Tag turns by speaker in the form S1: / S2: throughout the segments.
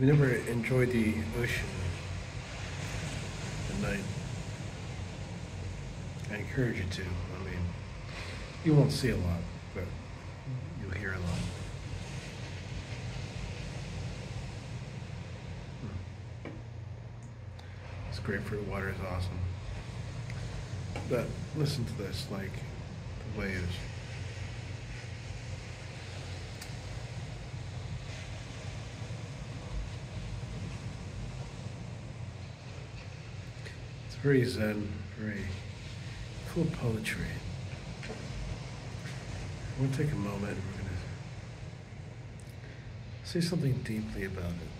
S1: You never enjoyed the ocean at night, I encourage you to. I mean, you won't see a lot, but you'll hear a lot. Hmm. This grapefruit water is awesome. But listen to this, like the waves. Very zen, very of poetry. I want to take a moment and we're going to say something deeply about it.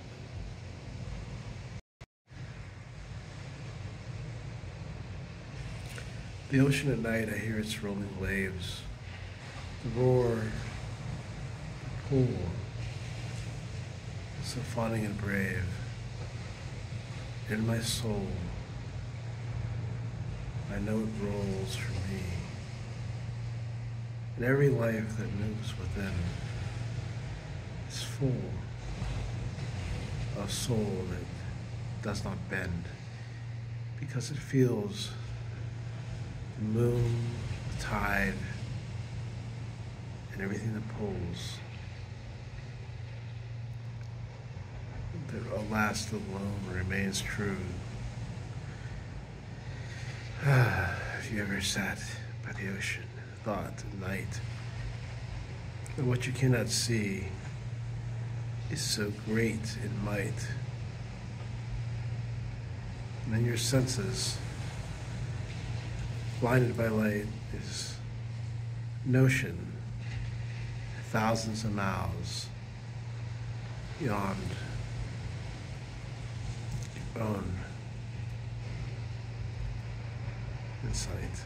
S1: The ocean at night, I hear its rolling waves, the roar, the pool, so fawning and brave. In my soul, I know it rolls for me. And every life that moves within is full of soul that does not bend because it feels the moon, the tide, and everything that pulls. That alas alone remains true. Have you ever sat by the ocean thought at night that what you cannot see is so great in might? And then your senses blinded by light is notion thousands of miles beyond your own insight.